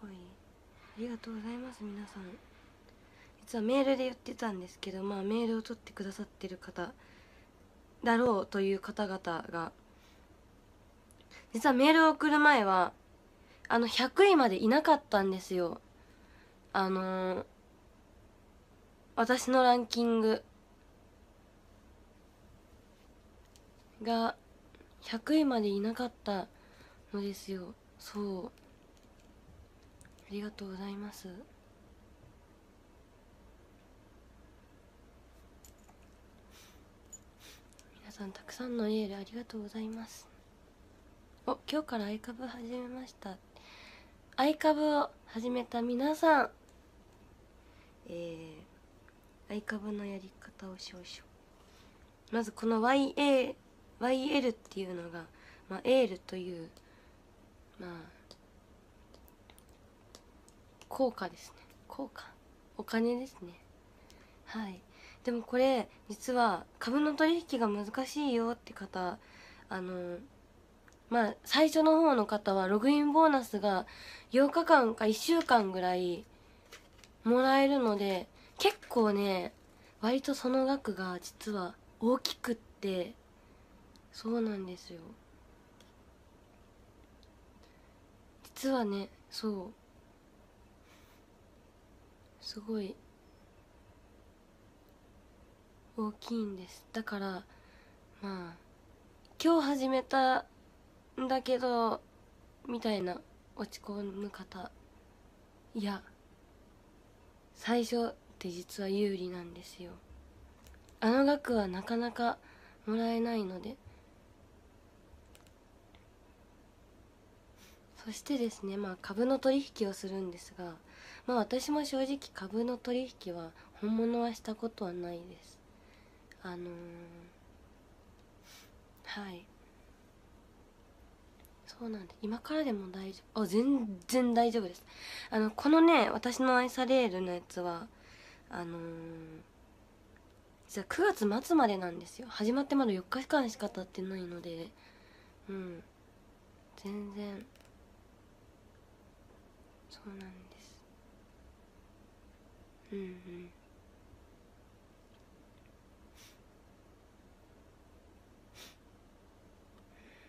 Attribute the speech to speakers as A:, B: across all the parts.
A: ごい。ありがとうございます皆さん。実はメールで言ってたんですけどまあメールを取ってくださってる方だろうという方々が実はメールを送る前はあの100位までいなかったんですよ。あのー、私のランキングが100位までいなかったのですよ。そう。りがとうございます。皆さんたくさんのエールありがとうございます。お今日からアイカブ始めました。アイカブを始めた皆さん。えー、アイカブのやり方を少々。まずこの YA YL っていうのが、まあ、エールというまあ効果ですね。効果お金ですね。はい。でもこれ実は株の取引が難しいよって方あのまあ最初の方の方はログインボーナスが8日間か1週間ぐらいもらえるので結構ね割とその額が実は大きくってそうなんですよ。実はねそう。すごい大きいんです。だからまあ今日始めたんだけどみたいな落ち込む方。いや最初って実は有利なんですよ。あの額はなかなかもらえないので。そしてですねまあ株の取引をするんですがまあ私も正直株の取引は本物はしたことはないです。あのー、はい。そうなんで今からでも大丈夫。あ全然大丈夫です。あのこのね私の愛されるのやつはあのー、実は9月末までなんですよ。始まってまだ4日間しか経ってないので。うん。全然。そうなんです。うん。うん。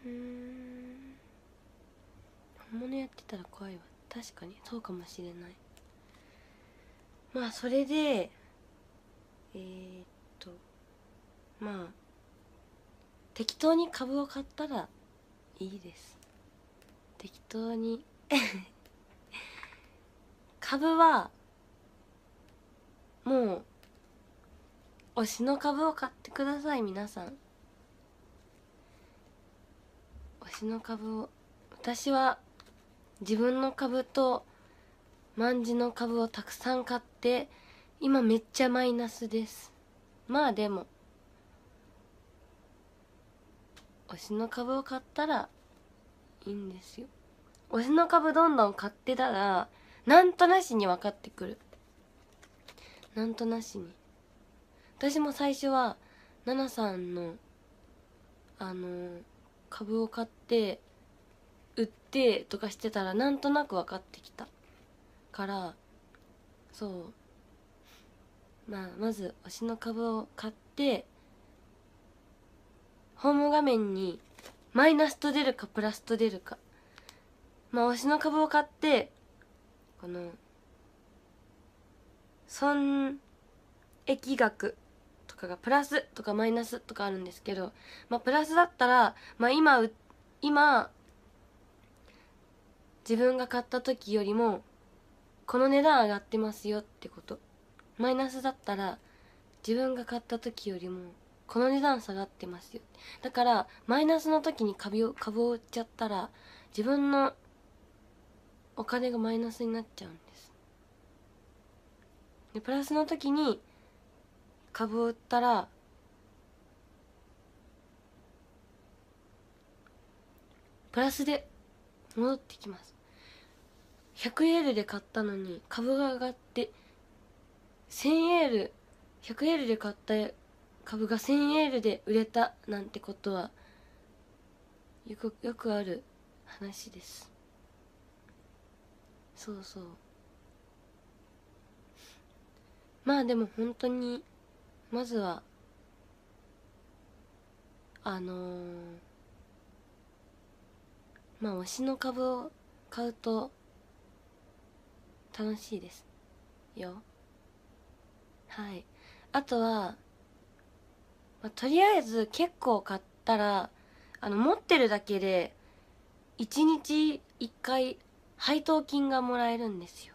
A: うん本物やってたら怖いわ。確かに。そうかもしれない。まあそれでえー、っとまあ適当に株を買ったらいいです。適当に。株 はもう推しの株を買ってください皆さん。推しの株を私は自分の株と卍の株をたくさん買って今めっちゃマイナスです。まあでも推しの株を買ったらいいんですよ。推しの株どんどん買ってたらなんとなしに分かってくる。なんとなしに。私も最初は奈々さんのあの株を買って売ってとかしてたらなんとなく分かってきた。からそう。まあまず推しの株を買ってホーム画面にマイナスと出るかプラスと出るか。まあ推しの株を買ってこの損益額とかがプラスとかマイナスとかあるんですけどまあプラスだったらまあ今今自分が買った時よりもこの値段上がってますよってこと。マイナスだったら自分が買った時よりもこの値段下がってますよ。だからマイナスの時に株を株を売っちゃったら自分のお金がマイナスになっちゃうんですでプラスの時に株を売ったらプラスで戻ってきます。100L で買ったのに株が上がって 1000L100L で買った株が 1000L で売れたなんてことはよくよくある話です。そうそう。まあでも本当にまずはあのー、まあ推しの株を買うと楽しいですよ。はい。あとは、まあ、とりあえず結構買ったらあの持ってるだけで1日1回配当金がもらえるんですよ。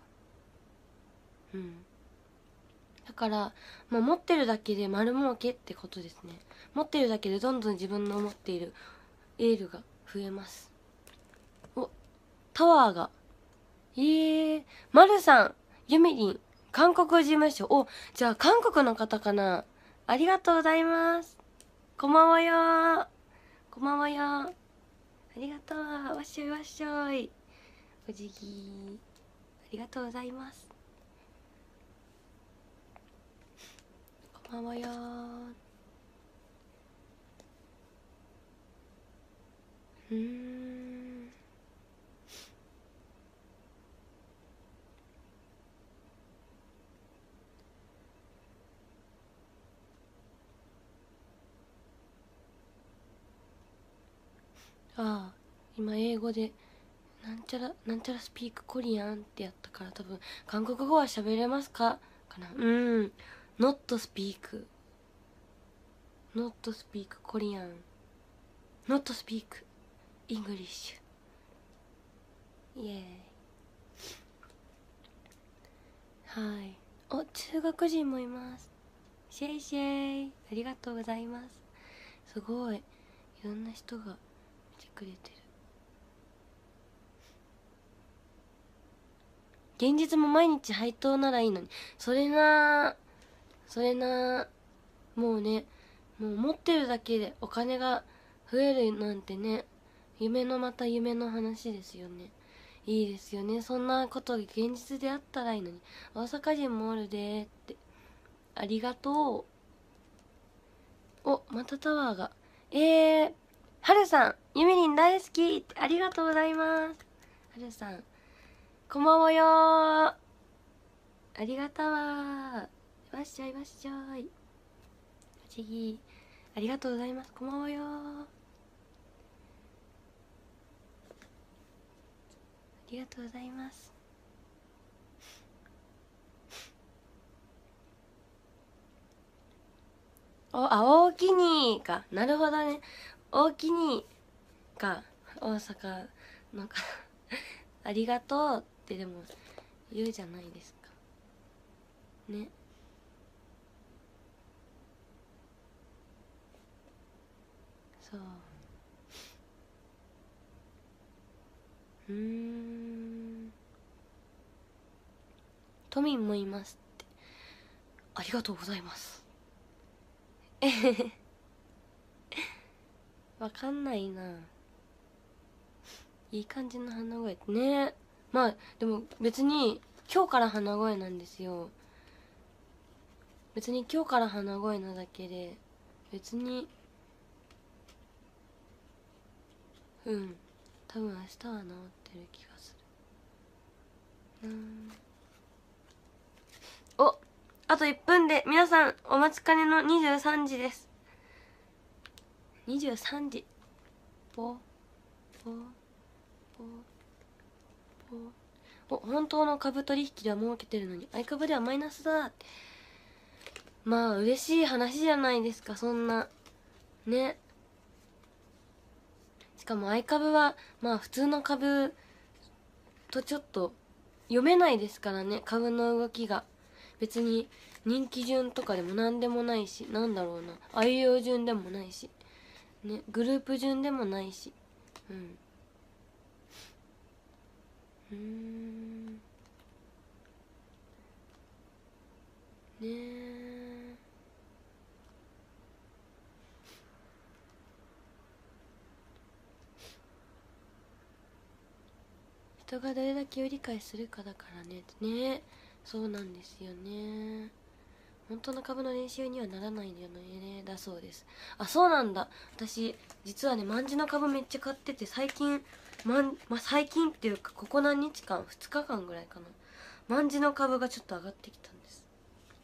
A: うん。だからもう持ってるだけで丸儲けってことですね。持ってるだけでどんどん自分の持っているエールが増えます。おタワーが。えー、マルさんユミリン韓国事務所。おじゃあ韓国の方かな。ありがとうございます。こんばんはよ。こんばんはよ。ありがとう。わっしょいわっしょい。お辞儀。ありがとうございます。こんばんはようん。ああ今英語でなんちゃらなんちゃらスピークコリアンってやったから多分韓国語は喋れますか？かな。うん。Not speak. Not speak Korean. Not speak English. イエーイはいお中国人もいますシェイシェイありがとうございますすごいいろんな人が見てくれてる現実も毎日配当ならいいのにそれなそれなもうねもう持ってるだけでお金が増えるなんてね夢のまた夢の話ですよね。いいですよね。そんなこと現実であったらいいのに。大阪人もおるでって。ありがとう。おまたタワーが。えー、はるさんゆみりん大好きって。ありがとうございます。はるさんこんばんはよありがたわわっしょいわっしょいちぎありがとうございます。こんばんはよ。ありがとうございます。おあ大きにか。なるほどね。大きにか。大阪のか。ありがとうってでも言うじゃないですか。ね。そううん。都民もいますって。ありがとうございます。えへへわかんないな。いい感じの鼻声。ね。まあでも別に今日から鼻声なんですよ。別に今日から鼻声なだけで別にうん。多分明日は治ってる気がする。うん。おあと1分で皆さんお待ちかねの23時です。23時。ポポポお本当の株取引では儲けてるのに相株ではマイナスだって。まあ嬉しい話じゃないですかそんな。ね。しかも相株はまあ普通の株とちょっと読めないですからね株の動きが。別に人気順とかでも何でもないしなんだろうな愛用順でもないしねグループ順でもないし。うん。うん。ねえ人がどれだけを理解するかだからね。ね。そうなんですよね。本当の株の練習にはならないんだよね。だそうです。あそうなんだ。私実はね万字の株めっちゃ買ってて最近まん、ま、最近っていうかここ何日間2日間ぐらいかな。万字の株がちょっと上がってきたんです。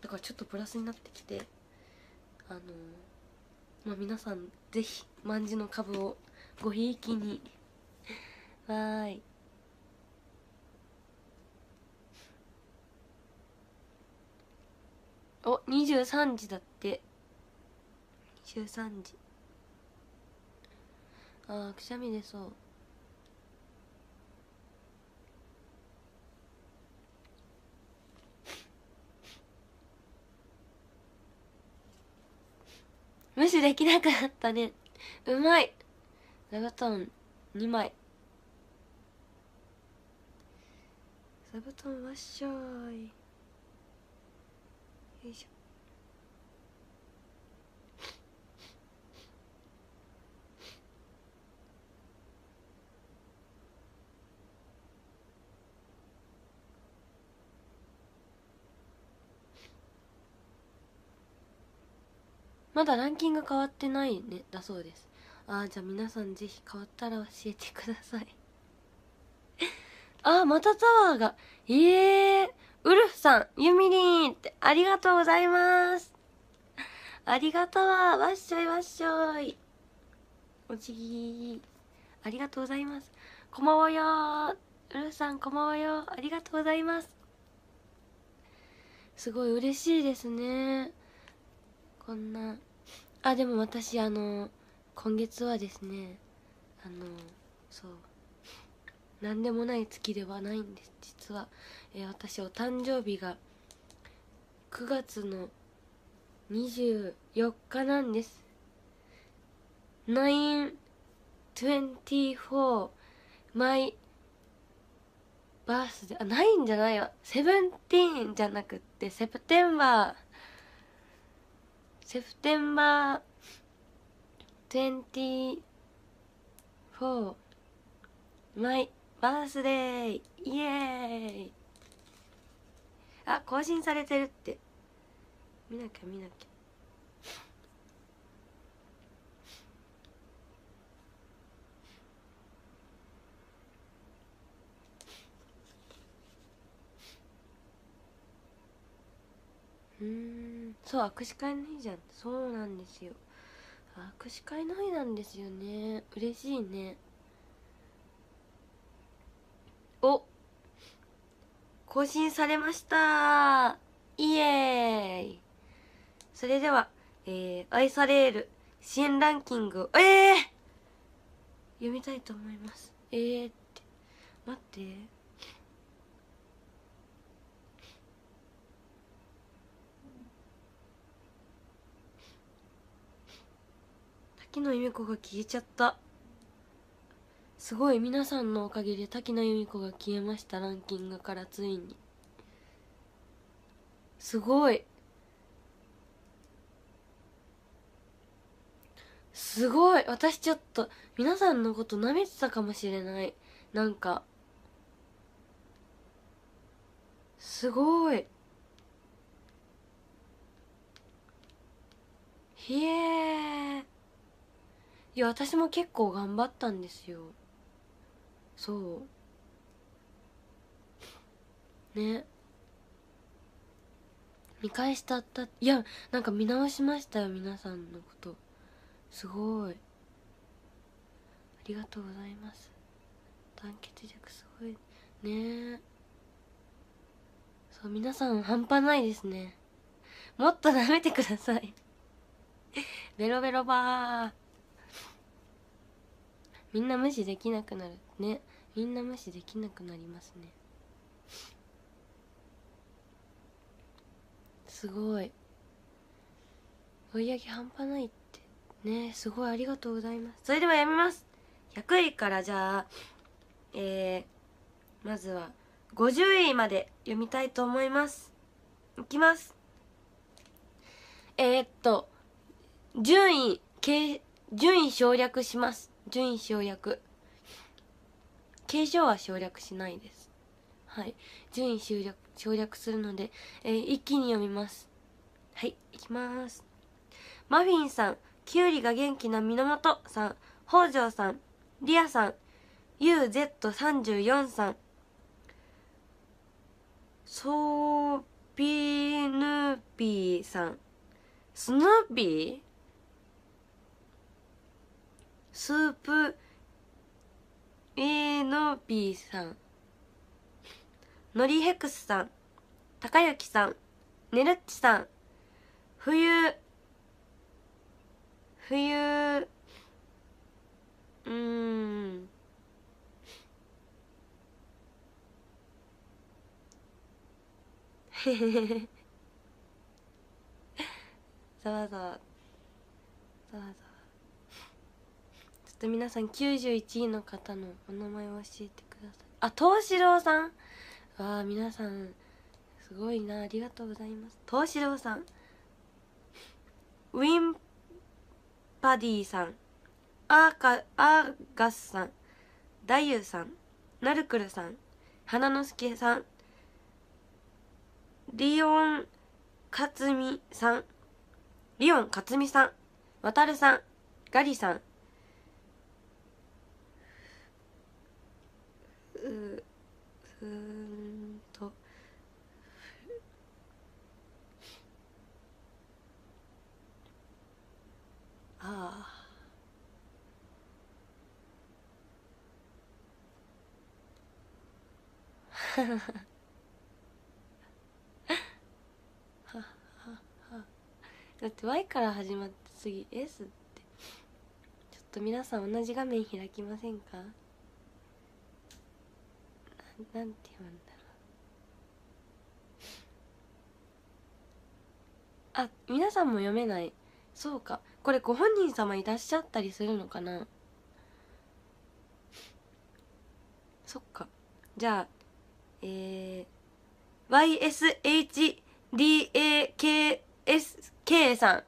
A: だからちょっとプラスになってきてあのまあ皆さんぜひ万字の株をごひいきに。わーい。お23時だって。23時。あーくしゃみ出そう。無視できなくなったね。うまい。座布団2枚。座布団わっしょーいよいしょ。まだランキング変わってないねだそうです。ああじゃあ皆さんぜひ変わったら教えてください。あーまたタワーが。ええー、ウルフさんユミリンってありがとうございます。ありがとうわっしょいわっしょい。おじぎありがとうございます。こんばんはよウルフさんこんばんはよありがとうございます。すごい嬉しいですね。こんな。あでも私あの今月はですねあのそう。何でもない月ではないんです実は、えー、私お誕生日が9月の24日なんです。924マイバースであないんじゃないわ。セブンティーンじゃなくってセプテンバー。セプテンバー24マイ。バースデーイエーイ。あ更新されてるって。見なきゃ見なきゃ。うんそう握手会の日じゃん。そうなんですよ。握手会の日なんですよね。嬉しいね。お。更新されました。イエーイ。それでは、えー、愛される支援ランキング。ええー、読みたいと思います。えーって。待って。滝野由美子が消えちゃった。すごい皆さんのおかげで滝野由美子が消えましたランキングからついに。すごい。すごい。私ちょっと皆さんのこと舐めてたかもしれない。なんか。すごい。ひえ。いや私も結構頑張ったんですよ。そう。ね。見返したった。いやなんか見直しましたよ皆さんのこと。すごい。ありがとうございます。団結力すごい。ね。そう皆さん半端ないですね。もっと舐めてください。ベロベロバー。みんな無視できなくなる。ね。みんな無視できなくなりますね。すごい。追い上げ半端ないって。ねすごいありがとうございます。それではやめます。100位からじゃあえー、まずは50位まで読みたいと思います。いきます。えー、っと順位順位省略します。順位省略。継承は省略しないです。はい。順位省略省略するので、えー、一気に読みます。はい。いきます。マフィンさんきゅうりが元気な源さん。北条さんリアさん。UZ34 さんソーピヌーピーさん。スヌーピー？スープえのピーさん。のりヘクスさん。高雪さん。ねるっちさん。冬冬うーん。へへへざわざわ。ざわざわ。と皆さん91位の方のお名前を教えてください。あ東四郎さん。わあ皆さんすごいな。ありがとうございます。東四郎さん。ウィンパディさん。アーカアーガスさん。ダユさん。ナルクルさん。花之助さん。リオン克美さん。リオン克美さん。渡るさん。ガリさん。ううんと。ああ。だって Y から始まって次 S って。ちょっと皆さん同じ画面開きませんか？なんて言うんだろう。あ皆さんも読めない。そうか。これご本人様いらっしゃったりするのかな。そっか。じゃあえー、YSHDAKSK さん。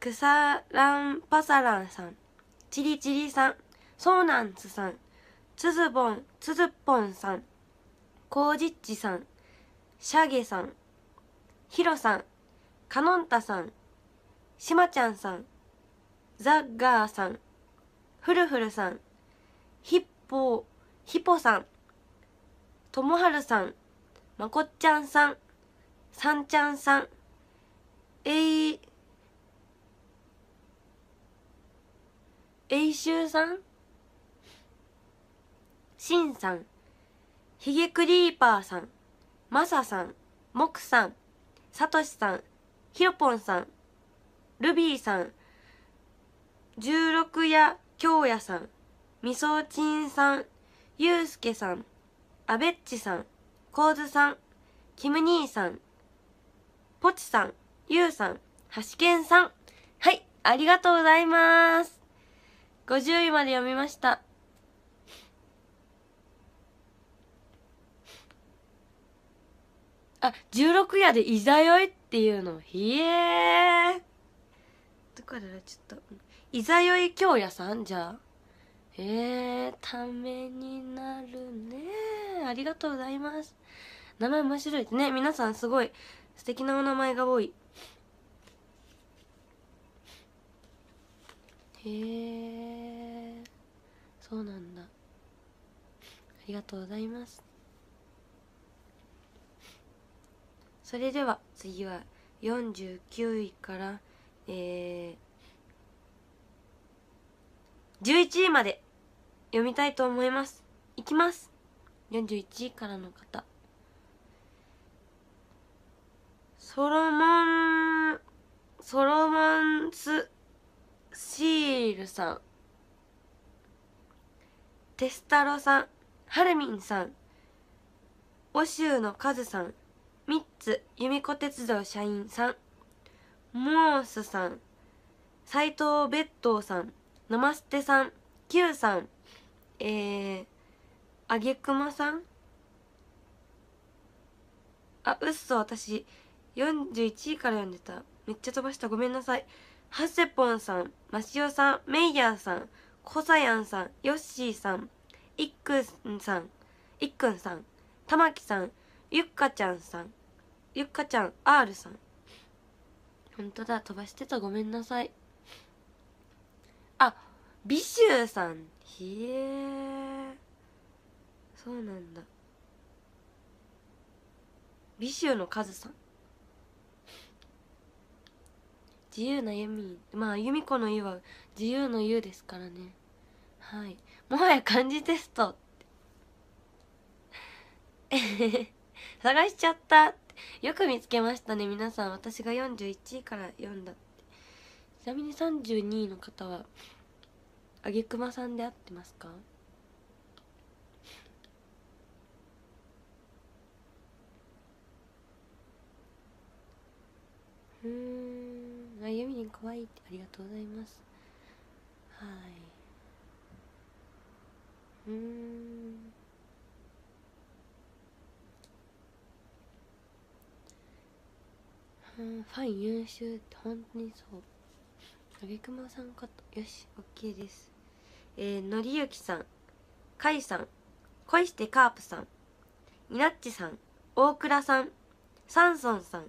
A: クサランパサランさん。チリチリさん。ソーナンツさん。つずぼんつずっぽんさんコージッチさんシャゲさんヒロさんカノンタさんしまちゃんさんザッガーさんフルフルさんヒッポーヒポさんともはるさんまこっちゃんさんさんちゃんさんえいえいしゅうさんしんさんひげクリーパーさんまささんもくさんさとしさんひろぽんさんルビーさん十六夜京也さんみそちんさんゆうすけさんあべっちさんこうずさんキム兄さんポチさんゆうさんはしけんさん。はいありがとうございます。50位まで読みました。あ16夜でいざよいっていうの。ひえー。だからちょっと。いざよい京也さん？じゃあ。えー、ためになるね。ありがとうございます。名前面白いですね。皆さんすごい素敵なお名前が多い。へえそうなんだ。ありがとうございます。それでは次は49位からえー、11位まで読みたいと思います。いきます。41位からの方。ソロモンソロモンスシールさん。テスタロさん。ハルミンさん。オシューのカズさん。ミッツ由美子鉄道社員さん。モースさん。斎藤別当さん。ナマステさん。Q さん。えー、あげくまさん。あうっそ私41位から読んでためっちゃ飛ばした。ごめんなさい。ハセポンさん。マシオさん。メイヤーさん。コサヤンさん。ヨッシーさん。いっくんさん。いっくんさん。たまきさん。ゆっかちゃんさん。ゆっかちゃん R さん。ほんとだ飛ばしてた。ごめんなさい。あビシューさん。ひえそうなんだ。美醜の数さん？自由な弓まあ由美子の「湯」は自由の「湯」ですからね。はい。もはや漢字テスト 探しちゃったよく見つけましたね。皆さん私が41位から読んだって。ちなみに32位の方はあげくまさんで合ってますか？うん。あゆみりんかわいいってありがとうございます。はい。うん。うんファン優秀って本当にそう。あげくまさんかと。よしオッケーです。えー、のりゆきさんかいさん。恋してカープさん。いなっちさん大倉さん。サンソンさん。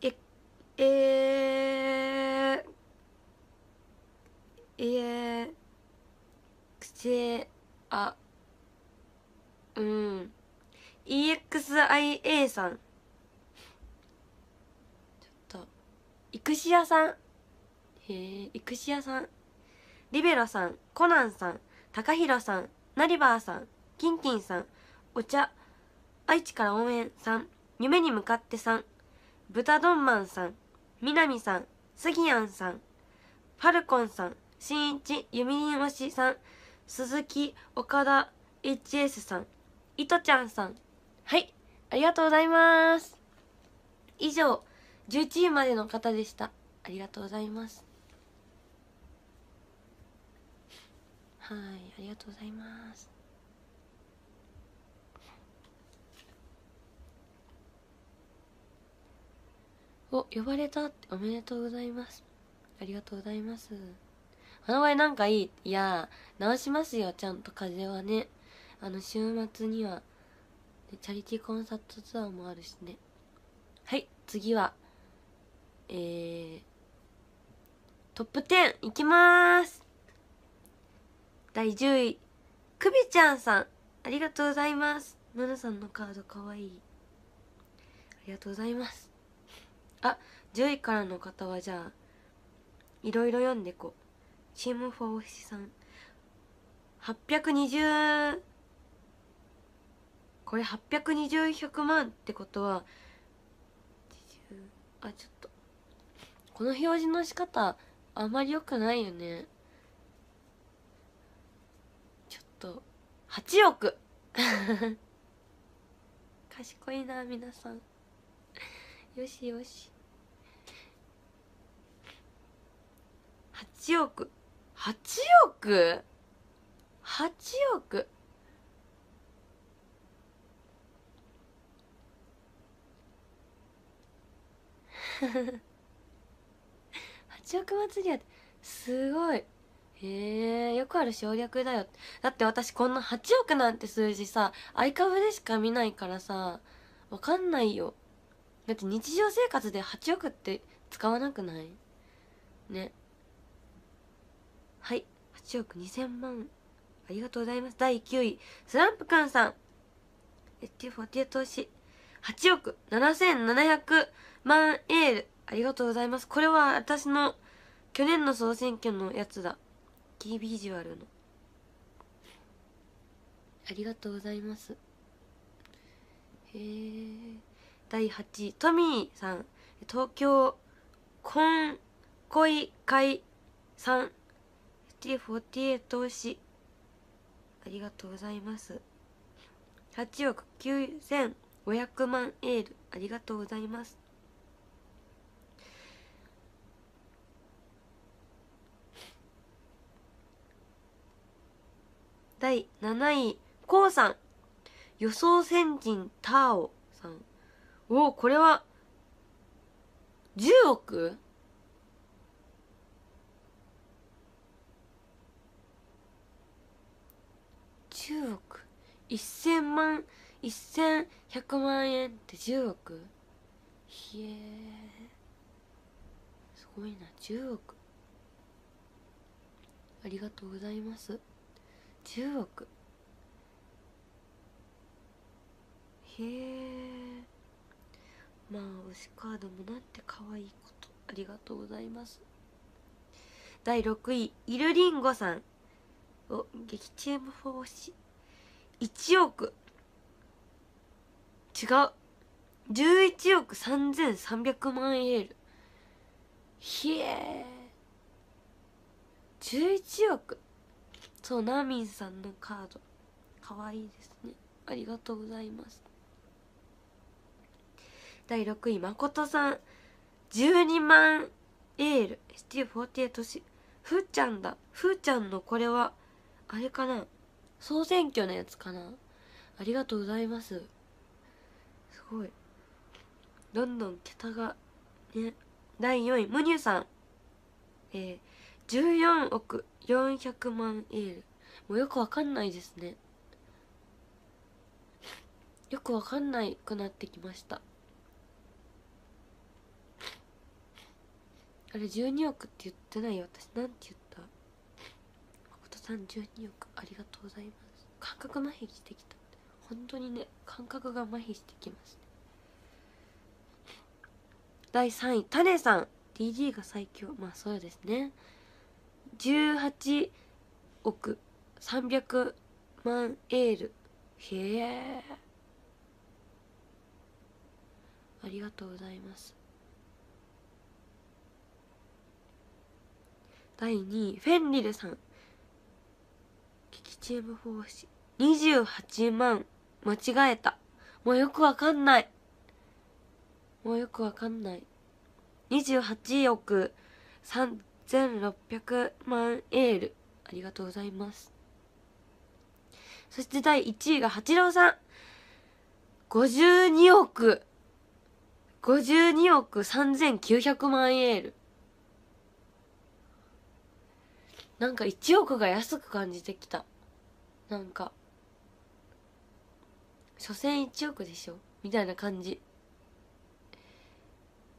A: ええー、えー、くせあうん。EXIA さん。育児屋さん。へえ育児屋さん。リベロさん。コナンさん。高弘さん。ナリバーさん。キンキンさん。お茶。愛知から応援さん。夢に向かってさん。豚丼マンさん。南さん。スギヤンさん。ファルコンさん。新一。ユミリン推しさん。鈴木。岡田。HS さん。いとちゃんさん。はい。ありがとうございます。以上11位までの方でした。ありがとうございます。はいありがとうございます。お呼ばれたっておめでとうございます。ありがとうございます。あの場合なんかいい。いや直しますよちゃんと風邪はね。あの週末にはチャリティーコンサートツアーもあるしね。はい次は。えー、トップ10いきまーす。第10位くびちゃんさんありがとうございます。のなさんのカードかわいい。ありがとうございます。あ10位からの方はじゃあいろいろ読んでこう。チームフォーシさん。820これ820 100万ってことはあちょっとこの表示の仕方あまり良くないよね。ちょっと8億。賢いな皆さん。よしよし。8億。8億 ?8 億？8億祭りやすごい。へえよくある省略だよ。だって私こんな8億なんて数字さ合株でしか見ないからさわかんないよ。だって日常生活で8億って使わなくない？ね。はい。8億2000万。ありがとうございます。第9位。スランプカンさん。ST48 投資。8億7700万エール。ありがとうございます。これは私の去年の総選挙のやつだ。キービジュアルの。ありがとうございます。へえ第8位。トミーさん。東京コン恋会さん。T48 投資。ありがとうございます。8億9500万エール。ありがとうございます。第7位こうさん。予想先人タオさん。おおこれは10億？10億。1000万1100万円って10億？ひえすごいな。10億。ありがとうございます。10億。へえ。まあ推しカードもなんて可愛いことありがとうございます。第6位イルリンゴさん。お激チームフォーシ1億。違う。11億3300万エール。ひえ11億。そうナーミンさんのカード。かわいいですね。ありがとうございます。第6位誠さん。12万エール。ST48 しふーちゃんだ。ふーちゃんのこれはあれかな。総選挙のやつかな。ありがとうございます。すごい。どんどん桁がね。第4位ムニュさん。えー、14億。400万エール。もうよくわかんないですね。よくわかんないくなってきました。あれ12億って言ってないよ。私なんて言った？誠さん12億ありがとうございます。感覚麻痺してきた。本当にね感覚が麻痺してきますね第3位タネさん。DD が最強。まあそうですね。18億。300万エール。へえ。ありがとうございます。第2位フェンリルさん。激チームフォーシ28万。間違えた。もうよくわかんない。もうよくわかんない。28億。3 3600万エール。ありがとうございます。そして第1位が八郎さん。52億。52億3900万エール。なんか1億が安く感じてきた。なんか。所詮1億でしょ。みたいな感じ。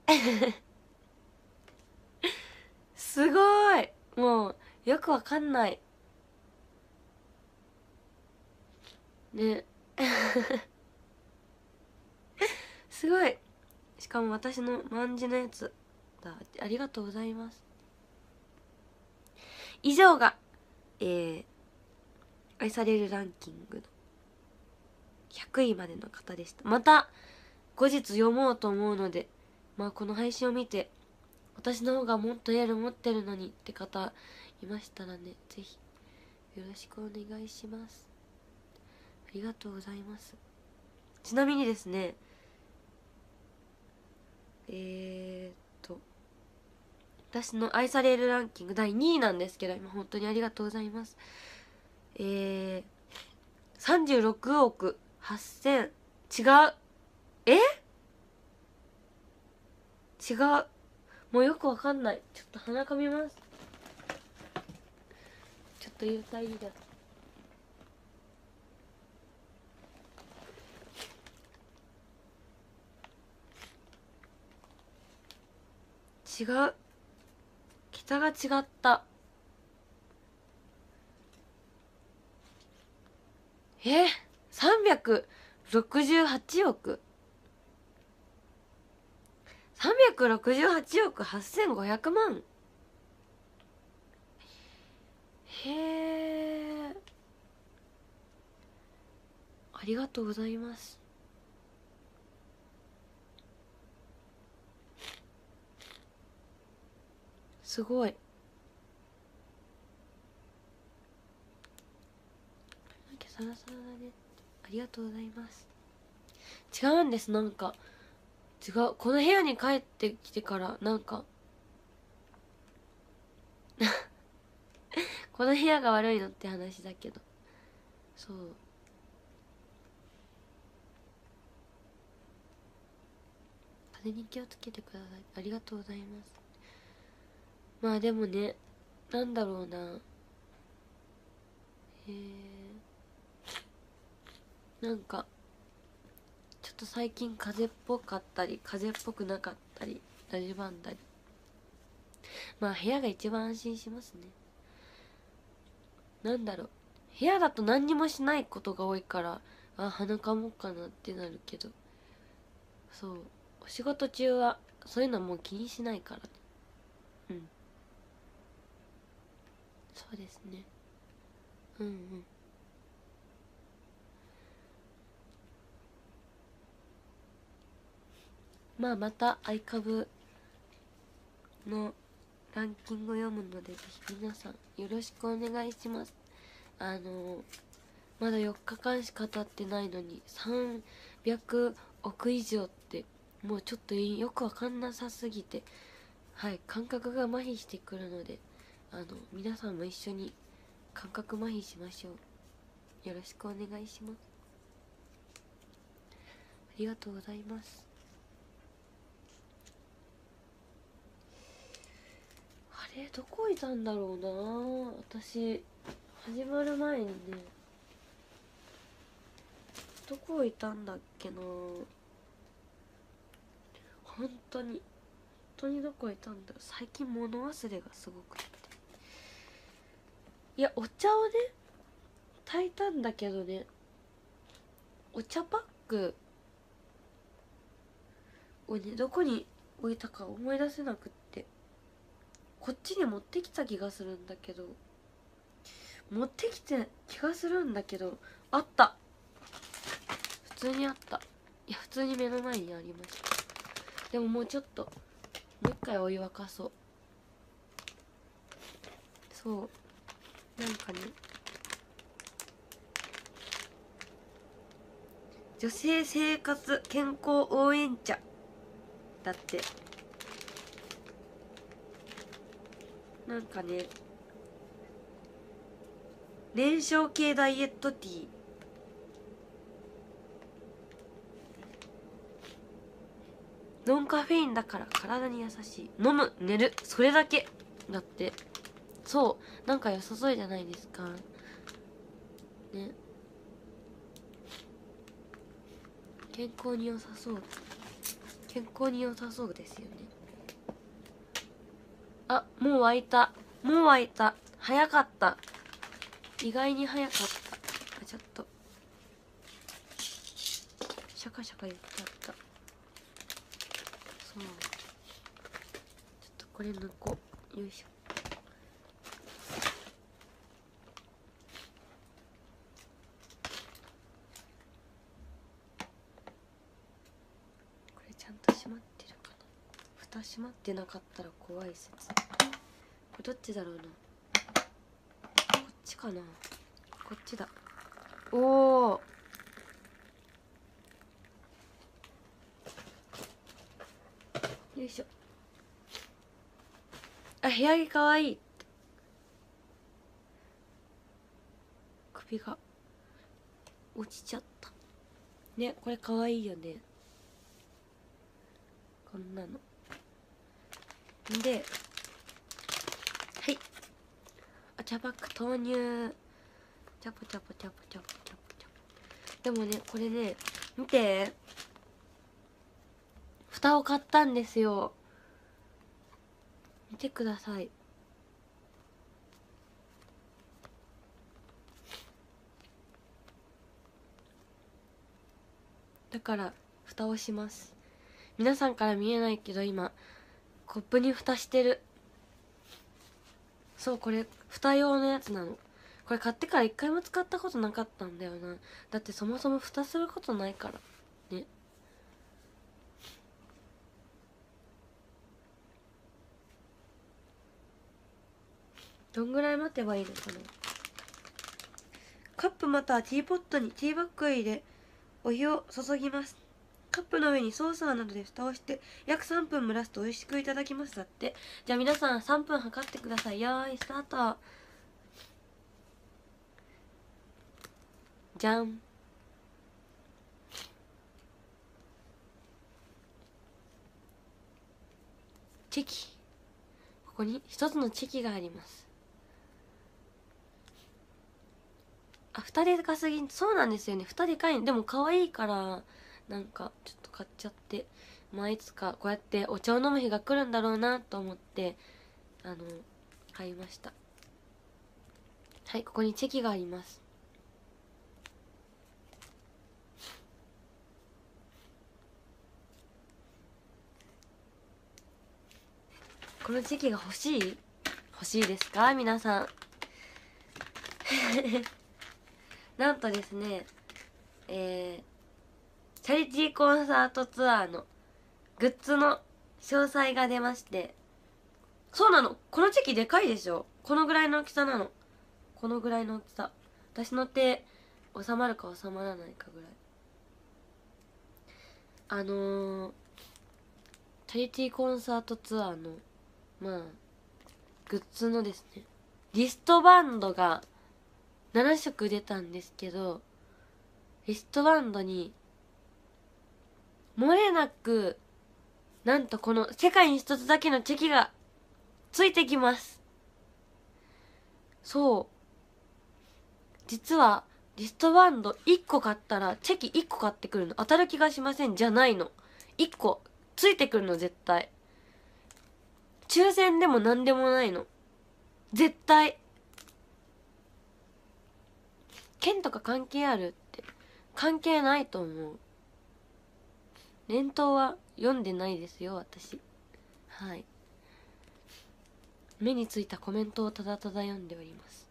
A: すごい。もうよくわかんない。ね。すごい。しかも私の万字のやつだ。ありがとうございます。以上がえー、愛されるランキングの100位までの方でした。また後日読もうと思うのでまあこの配信を見て私の方がもっとエール持ってるのにって方いましたらね是非よろしくお願いします。ありがとうございます。ちなみにですねえー、っと私の愛されるランキング第2位なんですけど今本当にありがとうございます。えー、36億8000違うえ？違うもうよくわかんない。ちょっと鼻かみます。ちょっと幽体離脱違う。桁が違った。え？三368億？368億8500万。へえありがとうございます。すごい。サラサラだね。ありがとうございます。違うんですなんか。違う。この部屋に帰ってきてからなんか この部屋が悪いのって話だけど。そう。風に気をつけてください。ありがとうございます。まあでもねなんだろうな。へえなんかと最近風邪っぽかったり風邪っぽくなかったりラジバンだり。まあ部屋が一番安心しますね。なんだろう。部屋だと何にもしないことが多いからあ鼻かもうかなってなるけど。そう。お仕事中はそういうのもう気にしないからうん。そうですね。うんうん。まあまたアイカブのランキングを読むのでぜひ皆さんよろしくお願いします。あのまだ4日間しか経ってないのに300億以上ってもうちょっとよくわかんなさすぎてはい感覚が麻痺してくるのであの皆さんも一緒に感覚麻痺しましょう。よろしくお願いします。ありがとうございます。あれどこいたんだろうな。私始まる前にね。どこいたんだっけな。本当に本当にどこいたんだ最近物忘れがすごくて。いやお茶をね炊いたんだけどね。お茶パックをねどこに置いたか思い出せなくって。こっちに持ってきた気がするんだけど。持ってきて気がするんだけどあった。普通にあった。いや普通に目の前にありました。でももうちょっともう一回お湯沸かそう。そう。なんかね。女性生活健康応援茶。だって。なんかね燃焼系ダイエットティー。ノンカフェインだから体に優しい。飲む寝る。それだけ。だって。そう。なんか良さそうじゃないですか。ね。健康に良さそう。健康に良さそうですよね。あもう沸いた。もう沸いた。早かった。意外に早かった。あちょっと。シャカシャカ言っちゃった。そう。ちょっとこれ抜こう。よいしょ。これちゃんと閉まってるかな。蓋閉まってなかったら怖い説。どっちだろうな。こっちかな。こっちだ。おおよいしょ。あ部屋着かわいい。首が。落ちちゃった。ねこれかわいいよね。こんなの。ではいお茶パック投入チャポチャポチャポチャポチャポチャポでもねこれね見て蓋を買ったんですよ見てくださいだから蓋をします皆さんから見えないけど今コップに蓋してるそうこれ蓋用のやつなの。これ買ってから一回も使ったことなかったんだよな。だってそもそも蓋することないから。ね。どんぐらい待てばいいのかな。カップまたはティーポットにティーバッグ入れお湯を注ぎます。カップの上にソーサーなどで蓋をして約3分蒸らすと美味しくいただきます。だって。じゃあ皆さん3分測ってください。よーいスタート。じゃん。チェキ。ここに一つのチェキがあります。あ二人でかすぎそうなんですよね。二人かい。でも可愛いから。なんかちょっと買っちゃってまあいつかこうやってお茶を飲む日が来るんだろうなと思ってあの買いました。はいここにチェキがあります。このチェキが欲しい？欲しいですか？皆さん。なんとですねえー、チャリティーコンサートツアーのグッズの詳細が出ましてそうなの。このチェキでかいでしょ。このぐらいの大きさなの。このぐらいの大きさ。私の手収まるか収まらないかぐらい。あのー、チャリティーコンサートツアーのまあグッズのですねリストバンドが7色出たんですけどリストバンドに漏れなくなんとこの世界に一つだけのチェキがついてきます。そう。実はリストバンド1個買ったらチェキ1個買ってくるの。当たる気がしません。じゃないの。1個ついてくるの絶対。抽選でも何でもないの。絶対。剣とか関係あるって。関係ないと思う。連投は読んでないですよ私。はい。目についたコメントをただただ読んでおります。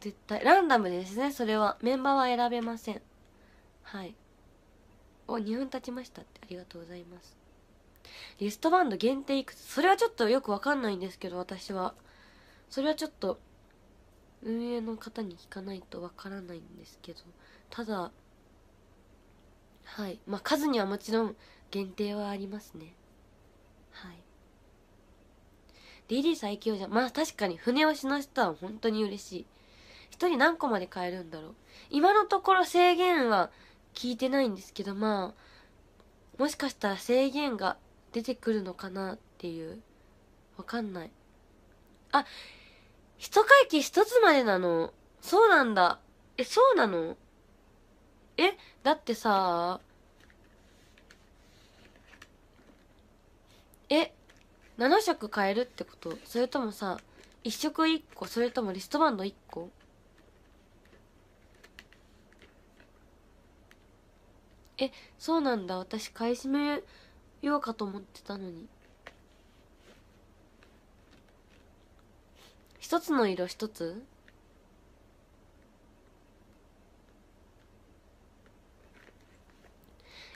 A: 絶対ランダムですねそれは。メンバーは選べません。はい。お2分経ちましたって。ありがとうございます。リストバンド限定いくつ？それはちょっとよくわかんないんですけど私は。それはちょっと運営の方に聞かないとわからないんですけどただはい。まあ数にはもちろん限定はありますね。はい。DD 最強じゃん。まあ確かに船押しの人は本当に嬉しい。一人何個まで買えるんだろう。今のところ制限は聞いてないんですけどまあもしかしたら制限が出てくるのかなっていう。わかんない。あ一回忌一つまでなの？そうなんだ。えそうなの？えだってさえ7色買えるってこと？それともさ1色1個？それともリストバンド1個？えそうなんだ。私買い占めようかと思ってたのに。一つの色一つ？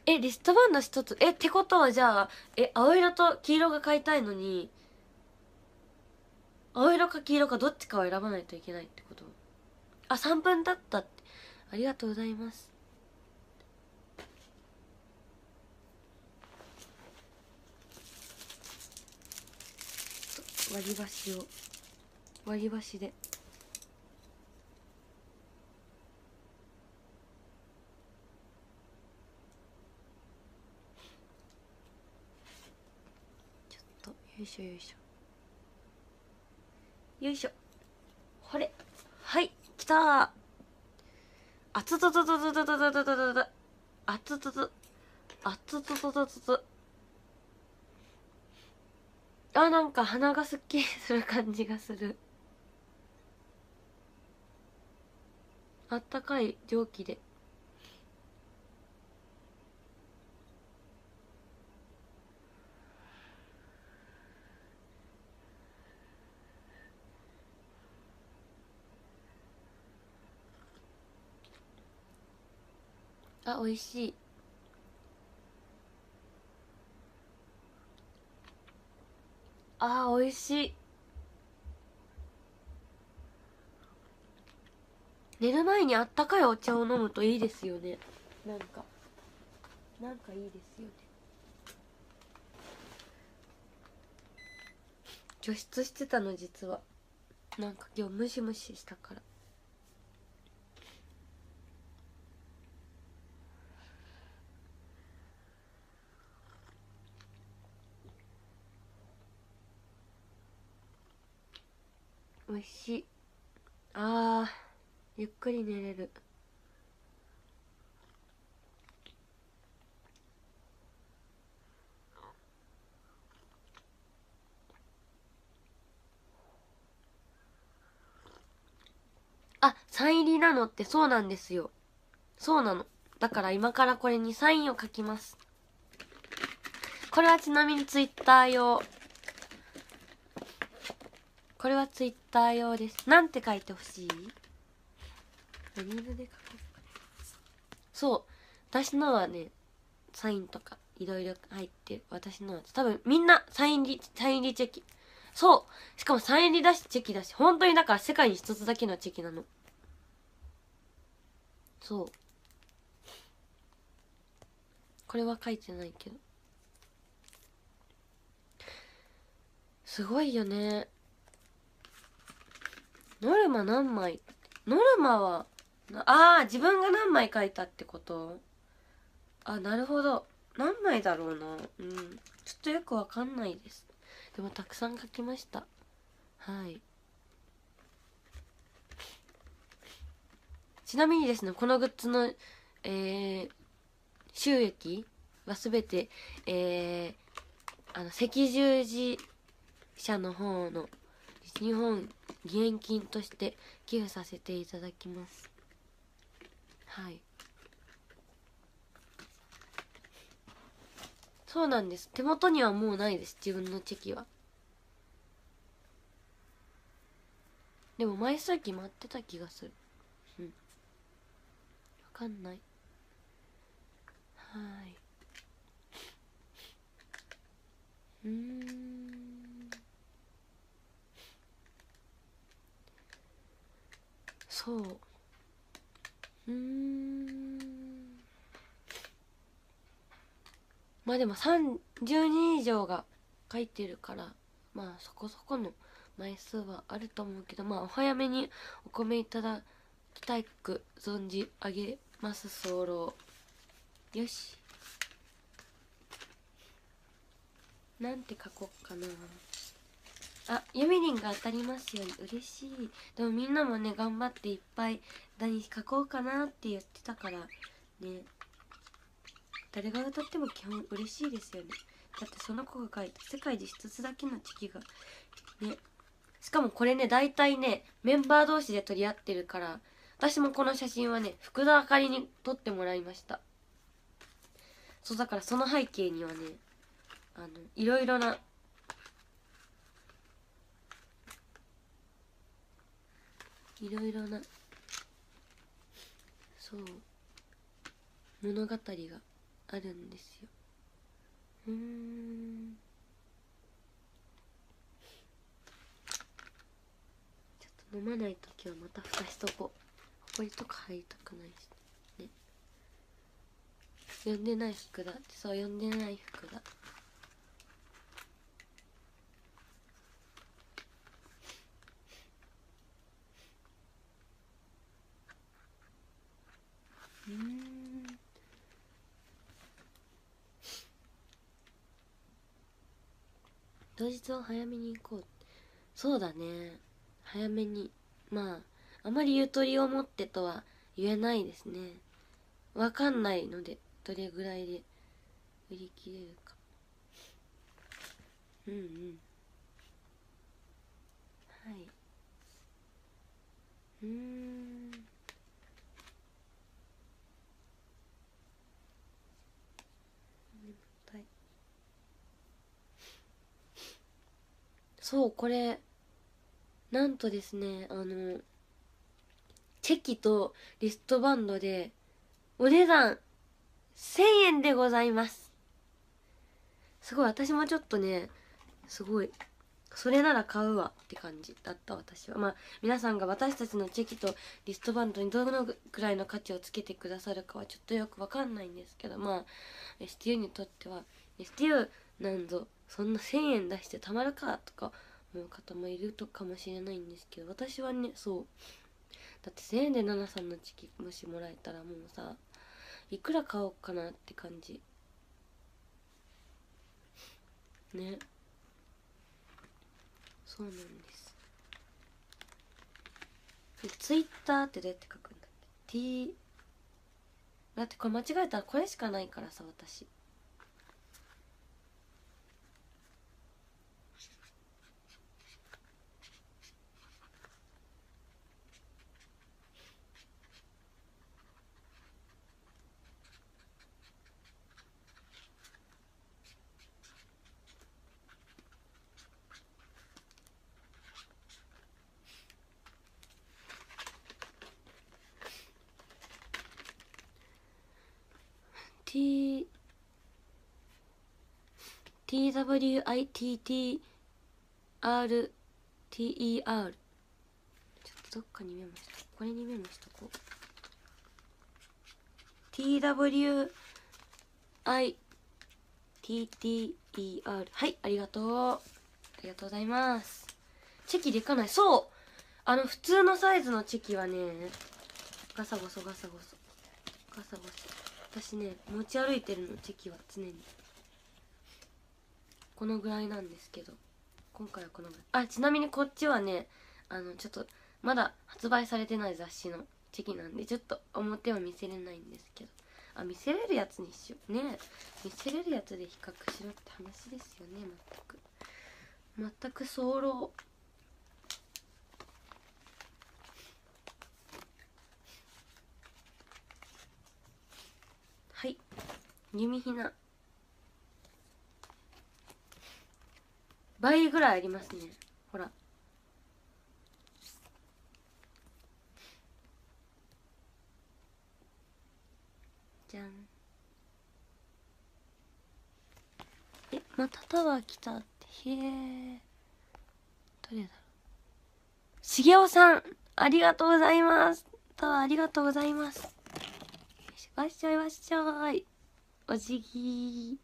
A: えリストバンド一つ？えってことはじゃあえ青色と黄色が買いたいのに青色か黄色かどっちかを選ばないといけないってこと？あ3分経ったって。ありがとうございます。割り箸を。割り箸で。ちょっとよいしょよいしょ。よいしょ。ほれ。はいきた。あつととととととととととあつととあつとととととあなんか鼻がすっきりする感じがする。あったかい蒸気で。あ美味しい。あー美味しい。寝る前にあったかいお茶を飲むといいですよね。なんか。なんかいいですよね。除湿してたの実は。なんか今日ムシムシしたから。美味しい。あー。ゆっくり寝れる。あサイン入りなのってそうなんですよ。そうなの。だから今からこれにサインを書きます。これはちなみにツイッター用。これはツイッター用です。なんて書いてほしい？何色で書こうそう。私のはねサインとかいろいろ入ってる私のは。多分みんなサイン入りサイン入りチェキ。そう。しかもサイン入りだしチェキだし本当にだから世界に一つだけのチェキなの。そう。これは書いてないけど。すごいよね。ノルマ何枚？ノルマはああ自分が何枚書いたってこと？あなるほど。何枚だろうな。うん。ちょっとよくわかんないです。でもたくさん書きました。はい。ちなみにですねこのグッズのえー、収益は全てえー、あの赤十字社の方の日本義援金として寄付させていただきます。はい。そうなんです。手元にはもうないです。自分のチェキは。でも枚数決まってた気がする。うん。わかんない。はい。うん。そう。うんまあでも30人以上が書いてるからまあそこそこの枚数はあると思うけどまあお早めにお米いただきたいく存じ上げます。候よしな。んて書こうかな。あゆみりんが当たりますように。嬉しい。でもみんなもね頑張っていっぱい何書こうかなって言ってたからね。誰が歌っても基本嬉しいですよね。だってその子が書いた世界で一つだけのチキがね。しかもこれね大体ねメンバー同士で取り合ってるから私もこの写真はね福田あかりに撮ってもらいました。そうだからその背景にはねあのいろいろないろいろなそう。物語があるんですよ。うん。ちょっと飲まない時はまた蓋しとこう。ほこりとか入りたくないしね。呼んでない服だ。そう呼んでない服だ。うん。当日は早めに行こう。そうだね。早めに。まああまりゆとりを持ってとは言えないですね。わかんないのでどれぐらいで売り切れるか。うんうん。はい。うん。そうこれなんとですねあのチェキとリストバンドでお値段1000円でございます。すごい私もちょっとねすごいそれなら買うわって感じだった私は。まあ皆さんが私たちのチェキとリストバンドにどのくらいの価値をつけてくださるかはちょっとよくわかんないんですけどまあ STU にとっては STU なんぞそんな1,000円出してたまるかとか思う方もいるとかもしれないんですけど私はねそう。だって1,000円で奈々さんのチキもしもらえたらもうさいくら買おうかなって感じ。ね。そうなんです。ツイッターってどうやって書くんだっけ？T だってこれ間違えたらこれしかないからさ私。TWITTRTER ちょっとどっかにメモしたこれにメモしとこう。TWITTER はいありがとう。ありがとうございます。チェキでかない。そう。あの普通のサイズのチェキはねガサゴソガサゴソ。ガサゴソ。私ね持ち歩いてるのチェキは常に。このぐらいなんですけど今回はこのぐらい。あちなみにこっちはねあのちょっとまだ発売されてない雑誌のチェキなんでちょっと表は見せれないんですけど。あ見せれるやつにしよう。ね見せれるやつで比較しろって話ですよね全く。全く早漏。はい。弓ひな倍ぐらいありますね。ほら。じゃん。えまたタワー来たって。へえどれだろう。しげおさんありがとうございます。タワーありがとうございます。わっしょいわっしょい。おじぎ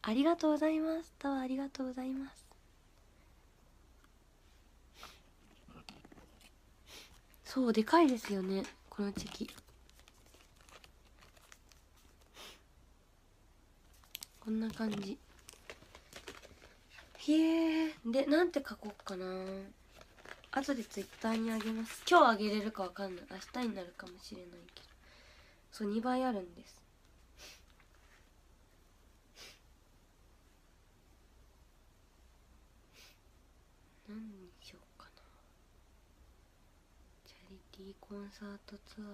A: ありがとうございます。タワーありがとうございます。そうでかいですよね。このチェキこんな感じ。へえでなんて書こうかな。後でツイッターにあげます。今日あげれるかわかんない。明日になるかもしれないけど。そう2倍あるんです。何にしようかなチャリティーコンサートツアー。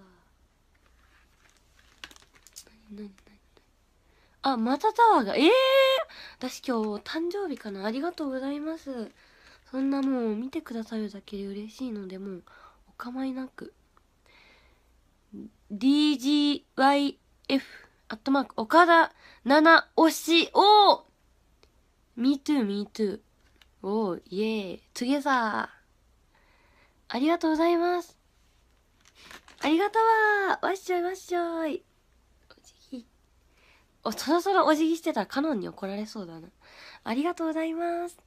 A: 何何何？あまたタワーが。ええー、私今日誕生日かな？ありがとうございます。そんなもう見てくださるだけで嬉しいのでもうお構いなく。DGYF アットマーク岡田七推しお !MeToo MeToo おーイエーイ。トゥゲザー。ありがとうございます。ありがとう。わっしょいわっしょい。おじぎ。おそろそろお辞儀してたらカノンに怒られそうだな。ありがとうございます。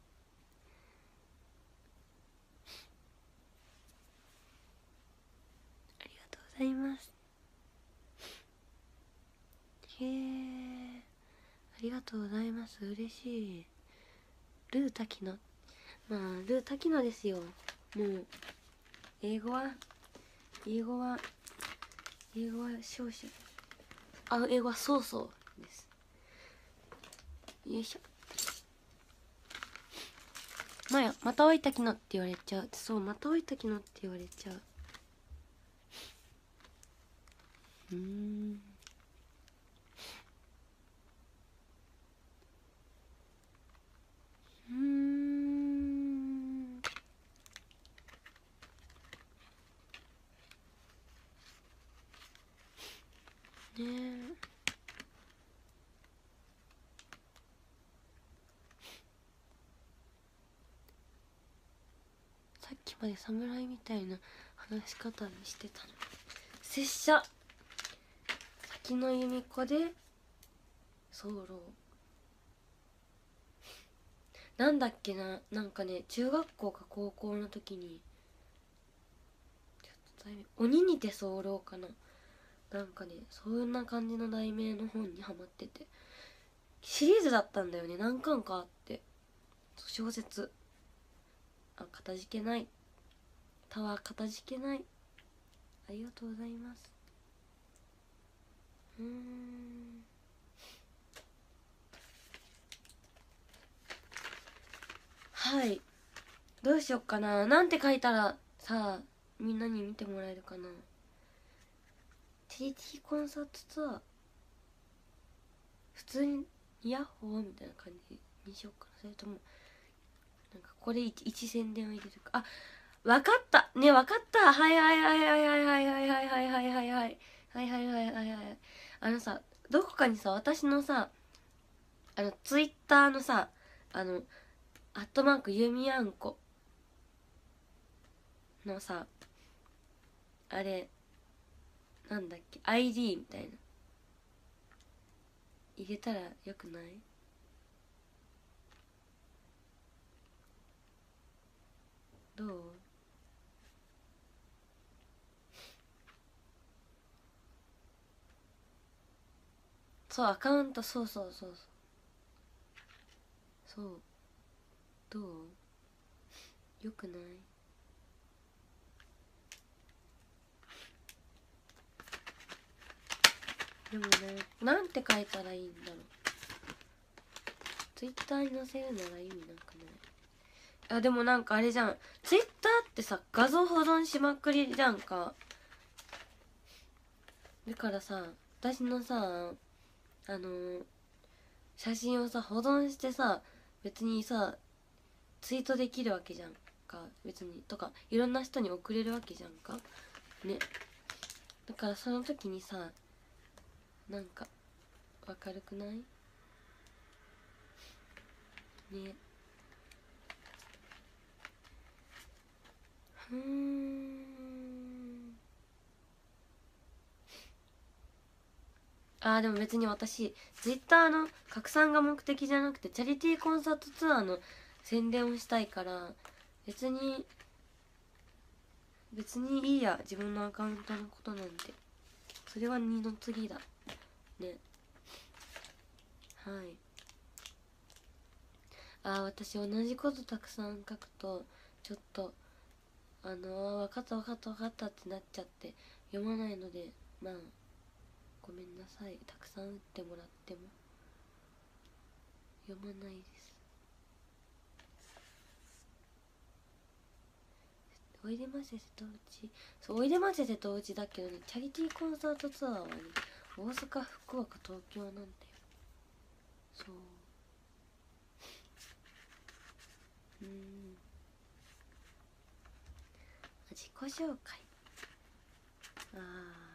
A: ありがとうございます。へえありがとうございます。嬉しい。ルー滝野まあルー滝野ですよ。もう英語は。英語は英語は少々。あ英語はそうそうです。よいしょ。まやまた置いたきのって言われちゃう。そうまた置いたきのって言われちゃう。うん。うん。えさっきまで侍みたいな話し方にしてたの拙者。先の弓子で早漏なんだっけな。なんかね中学校か高校の時に。ちょっと鬼にて候かな。なんかねそんな感じの題名の本にハマってて。シリーズだったんだよね。何巻かあって。小説。あかたじけない。タワーかたじけない。ありがとうございます。うん。はい。どうしよっかな。なんて書いたらさあみんなに見てもらえるかな。TT コンサートツアー普通にイヤッホーみたいな感じにしようかな。それともなんかこれ一宣伝を入れるか。あわかった。ねわかった。はいはいはいはいはいはいはいはいはいはいはい。はいはいはいはいはい。はいあのさどこかにさ私のさあのツイッターのさあのアットマークゆみあんこのさあれなんだっけ？ID みたいな。入れたらよくない？どう？そうアカウントそうそうそうそう。そう。どう？よくない？でもねなんて書いたらいいんだろう。ツイッターに載せるなら意味なんかないあでもなんかあれじゃん。ツイッターってさ画像保存しまくりじゃんか。だからさ私のさあの写真をさ保存してさ別にさツイートできるわけじゃんか。別に。とかいろんな人に送れるわけじゃんか。ね。だからその時にさなんか明るくない？ね。ふん。あーでも別に私ツイッターの拡散が目的じゃなくてチャリティーコンサートツアーの宣伝をしたいから別に別にいいや自分のアカウントのことなんて。それは二の次だ。ね。はい。あー私同じことたくさん書くとちょっとあの、分かった分かった分かったってなっちゃって読まないのでまあごめんなさい。たくさん打ってもらっても読まないです。おいでませ瀬戸内そう。おいでませ瀬戸内だけどねチャリティーコンサートツアーはね大阪福岡東京なんだよそううん。自己紹介ああ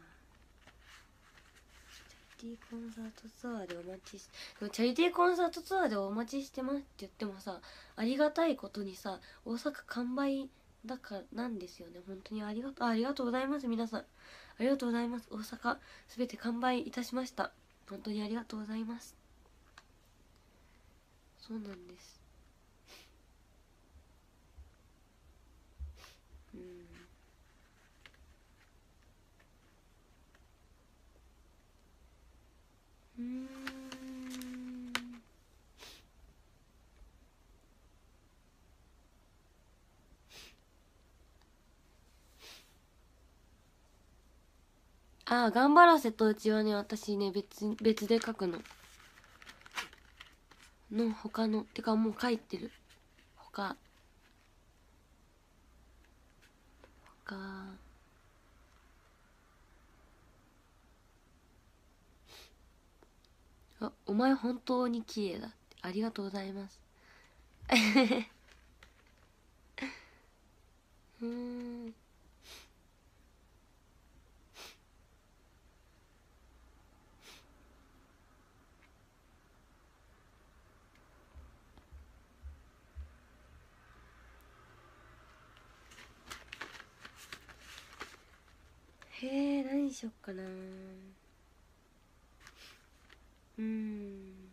A: チャリティーコンサートツアーでお待ちしでもチャリティーコンサートツアーでお待ちしてますって言ってもさありがたいことにさ大阪完売だからなんですよね。本当にありがとう。ありがとうございます。皆さん。ありがとうございます。大阪すべて完売いたしました。本当にありがとうございます。そうなんです。うん。うん。ああ頑張らせとうちはね私ね別別で書くの。の他の。てかもう書いてる。他。他。あお前本当に綺麗だって。ありがとうございます。うん。へえ何しよっかな。うんうん。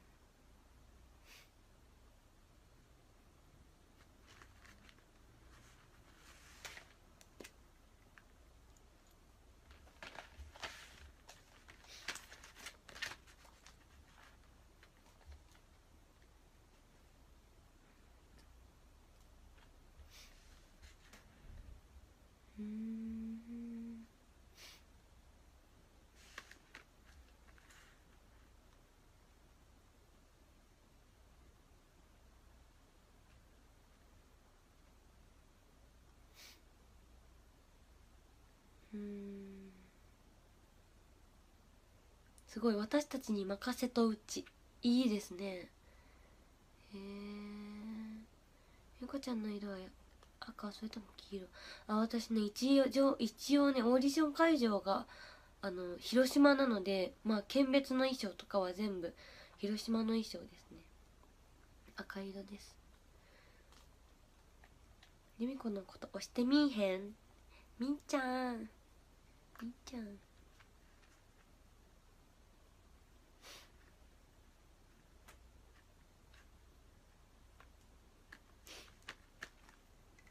A: すごい私たちに任せとうち。いいですね。へえゆかちゃんの色は赤それとも黄色？あ私ね一応一応ねオーディション会場があの広島なのでまあ県別の衣装とかは全部広島の衣装ですね。赤色です。由美子のこと押してみいへん。みーちゃん。みーちゃん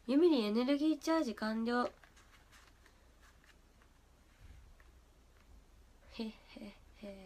A: ユミリエネルギーチャージ完了へへへ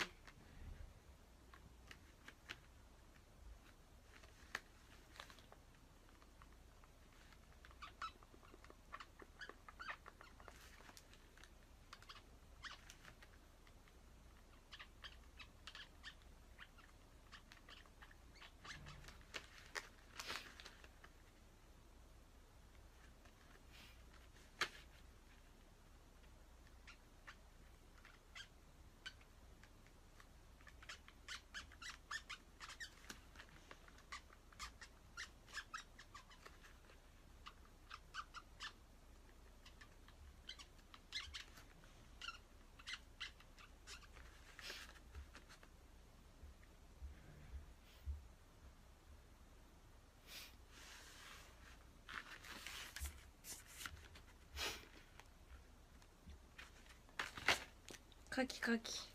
A: かきかき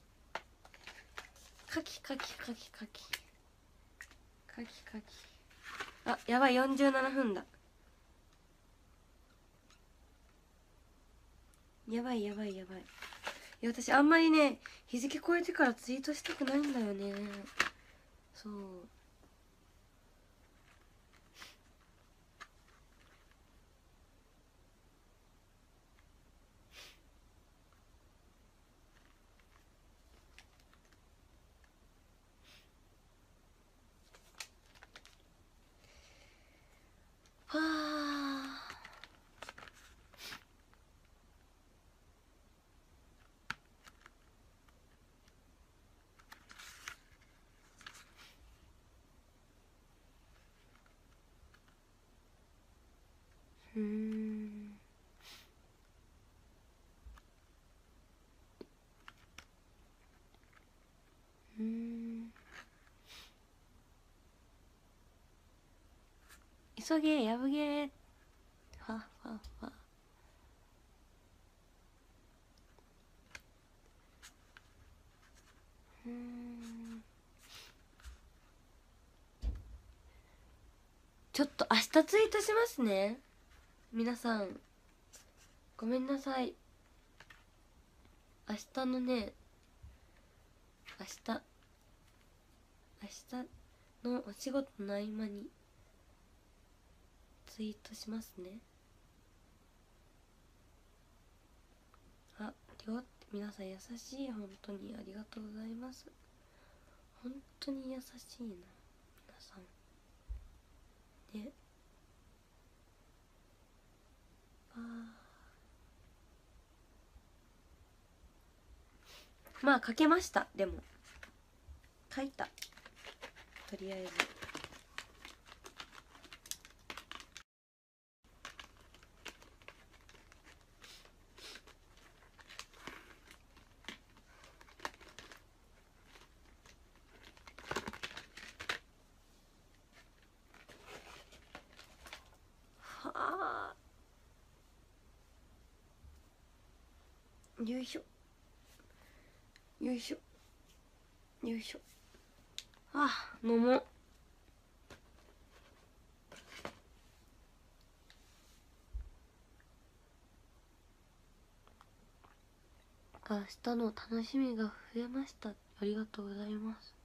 A: かきかきかきかきかきかきあやばい47分だ。やばいやばいやばい。いや私あんまりね日付超えてからツイートしたくないんだよね。そう。急げやぶげ。ファファファうん。ちょっと明日ツイートしますね。皆さん。ごめんなさい。明日のね。明日。明日のお仕事の合間に。ツイートしますね。ありょうって皆さん優しい本当にありがとうございます。本当に優しいな皆さん。ね。あまあ書けましたでも。書いた。とりあえずはあよいしょ。よいしょ。よいしょ。あ飲もう。明日の楽しみが増えました。ありがとうございます。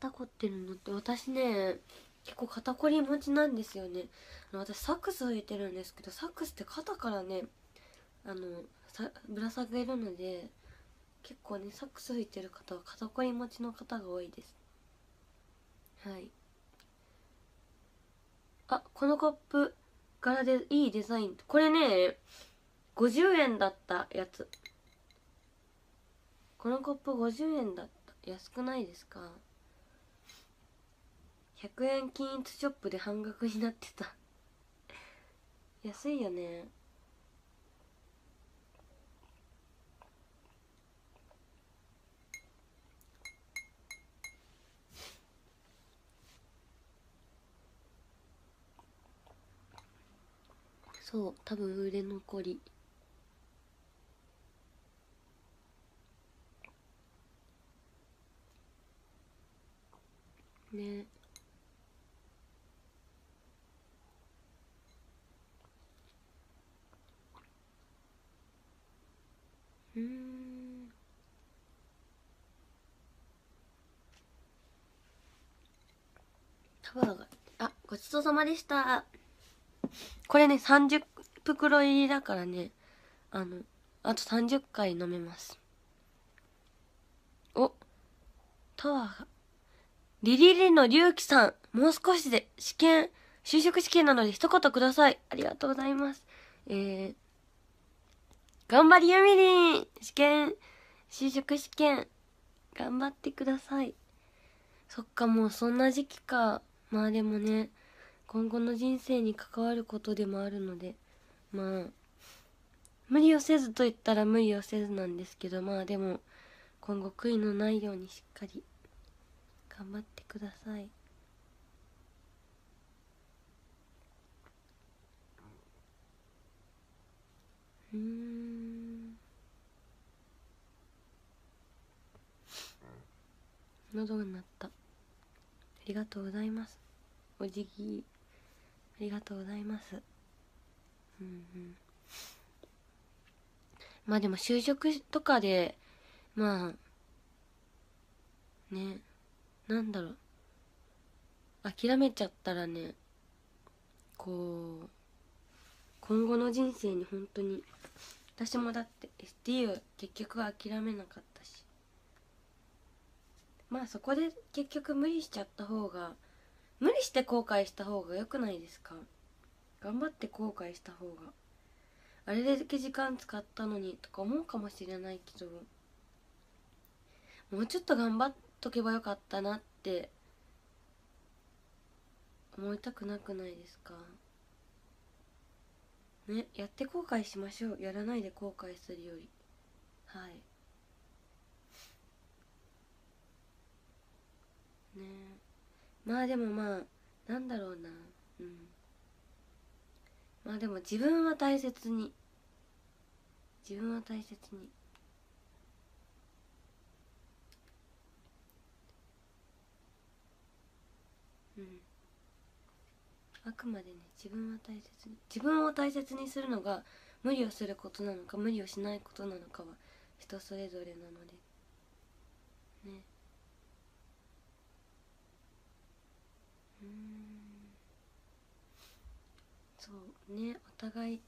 A: 肩凝ってるのって。私ね結構肩こり持ちなんですよね。あの私サックス吹いてるんですけどサックスって肩からねあのぶら下げるので結構ねサックス吹いてる方は肩こり持ちの方が多いです。はい。あこのコップ柄でいいデザイン。これね50円だったやつ。このコップ50円だった。安くないですか？100円均一ショップで半額になってた。安いよね。そう多分売れ残り。ねうんタワーがあごちそうさまでした。これね30袋入りだからね。あのあと30回飲めます。おタワーが。リリリの龍樹さんもう少しで試験就職試験なので一言ください。ありがとうございます。えー、頑張りゆみりん。試験就職試験頑張ってください。そっかもうそんな時期か。まあでもね今後の人生に関わることでもあるのでまあ無理をせずと言ったら無理をせずなんですけどまあでも今後悔いのないようにしっかり頑張ってください。うん。喉が鳴った。りがとうございます。お辞儀ありがとうございます。うんうん。まあでも就職とかでまあねなんだろう。諦めちゃったらねこう今後の人生に本当に私もだって ST を結局諦めなかった。まあそこで結局無理しちゃった方が無理して後悔した方が良くないですか？頑張って後悔した方が。あれだけ時間使ったのにとか思うかもしれないけど。もうちょっと頑張っとけばよかったなって。思いたくなくないですか？ねやって後悔しましょう。やらないで後悔するより。はい。ね。まあでもまあなんだろうな。うん。まあでも自分は大切に。自分は大切に。うん。あくまでね自分は大切に。自分を大切にするのが無理をすることなのか無理をしないことなのかは人それぞれなのでねうん。そうねお互い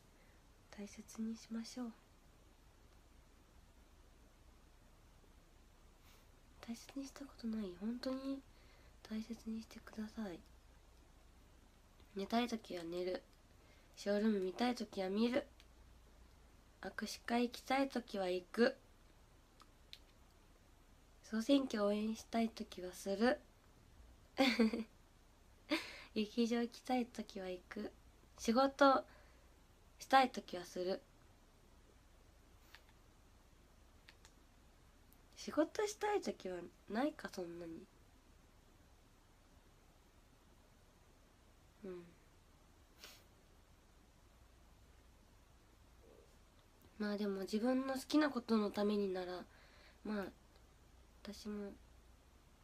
A: 大切にしましょう。大切にしたことない本当に大切にしてください。寝たい時は寝る。ショールーム見たい時は見る。握手会行きたい時は行く。総選挙応援したい時はする。劇場行きたい時は行く。仕事したい時はする。仕事したい時はないかそんなに。うん。まあでも自分の好きなことのためにならまあ私も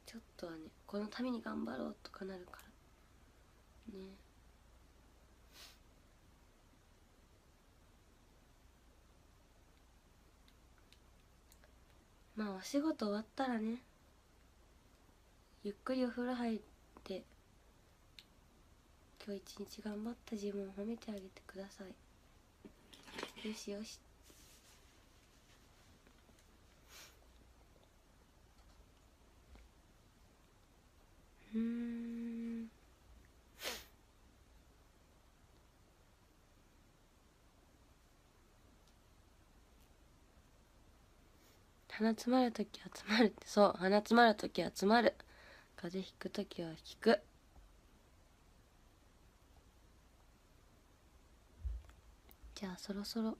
A: ちょっとはねこのために頑張ろうとかなるから。ね。まあお仕事終わったらねゆっくりお風呂入って今日一日頑張った自分を褒めてあげてください。よしよし。鼻詰まるときは詰まるってそう鼻詰まるときは詰まる。風邪ひくときはひく。じゃあそろそろ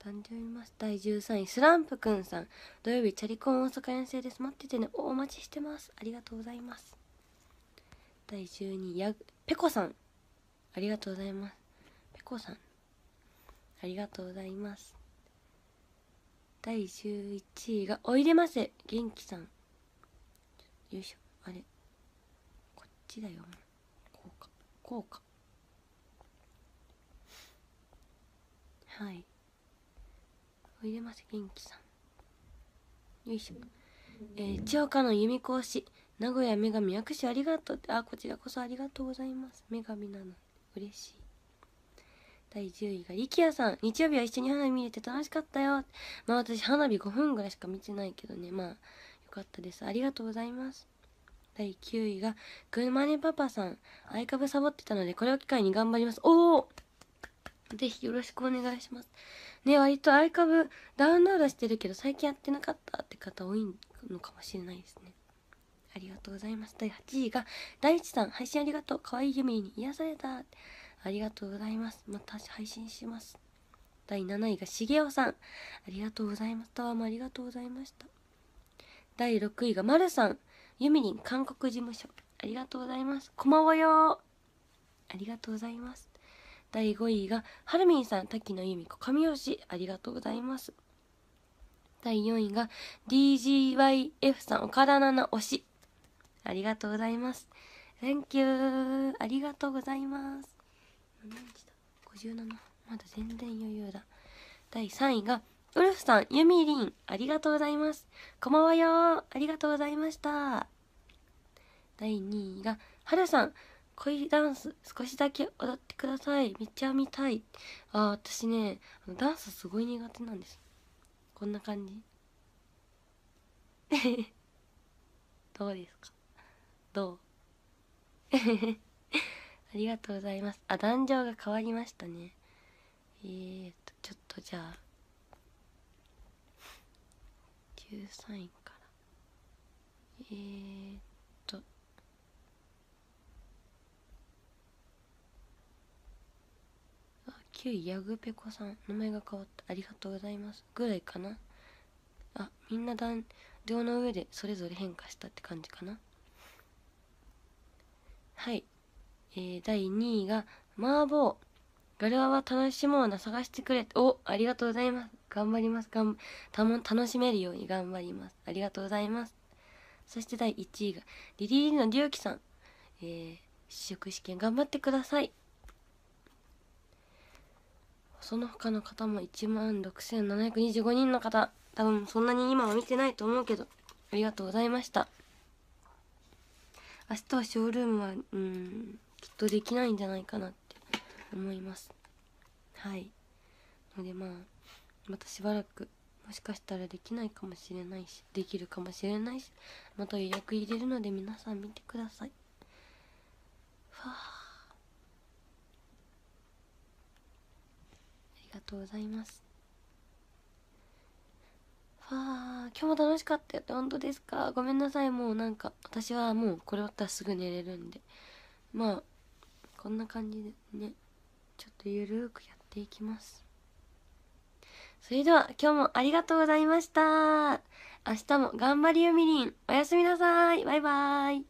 A: 誕生日ます第13位スランプくんさん。土曜日チャリコン大阪遠征です。待っててね。おお待ちしてます。ありがとうございます。第12位やペコさん。ありがとうございます。ペコさん。ありがとうございます。第11位がおいでませ元気さん。よいしょ。あれ。こっちだよ。こうか。こうか。はい。おいでませ元気さん。よいしょ。えー、千代の弓講師名古屋女神握手ありがとう。ってあこちらこそありがとうございます。女神なの嬉しい。第10位が力也さん。日曜日は一緒に花火見れて楽しかったよ。まあ私花火5分ぐらいしか見てないけどね。まあよかったです。ありがとうございます。第9位が車ねパパさん。相株サボってたのでこれを機会に頑張ります。おお！ぜひよろしくお願いします。ね割と相株ダウンロードしてるけど最近やってなかったって方多いのかもしれないですね。ありがとうございます。第8位が大地さん。配信ありがとう。かわいい夢に癒された。ありがとうございます。また配信します。第7位がしげおさん。ありがとうございます。タワーもありがとうございました。第6位がまるさん。ゆみりん韓国事務所。ありがとうございます。こまわよありがとうございます。第5位がはるみんさん。滝野由美子神吉。ありがとうございます。第4位が DGYF さん。岡田奈々推し。ありがとうございます。Thank you. ありがとうございます。何日だ57まだ全然余裕だ第3位がウルフさんユミリンありがとうござい。ますこんばんはよありがとうござい。ました第2位がはるさん恋ダンス少しだけ踊ってください。めっちゃ見たい。あ私ねダンスすごい。苦手なんですこんな感じどうですかどうありがとうございます。あ、壇上が変わりましたね。えーと、ちょっとじゃあ、13位から。えーと、あ、9位、ヤグペコさん。名前が変わった。ありがとうございます。ぐらいかな。あ、みんな壇上の上でそれぞれ変化したって感じかな。はい。えー、第2位が、麻婆。ガルアは楽しもうな、探してくれ。お、ありがとうございます。頑張ります。がん、たも、楽しめるように頑張ります。ありがとうございます。そして第1位が、リリーのりゅうきさん。えー、試食試験頑張ってください。その他の方も16,725人の方、多分そんなに今は見てないと思うけど、ありがとうございました。明日はショールームは、うん、きっとできないんじゃないかなって思います。はい。のでまあまたしばらくもしかしたらできないかもしれないしできるかもしれないしまた予約入れるので皆さん見てください。ふわありがとうございます。わあ今日も楽しかったよって本当ですか？ごめんなさい。もうなんか私はもうこれ終わったらすぐ寝れるんで。まあこんな感じでねちょっとゆるーくやっていきます。それでは今日もありがとうございました。明日も頑張りよみりん。おやすみなさい。バイバーイ。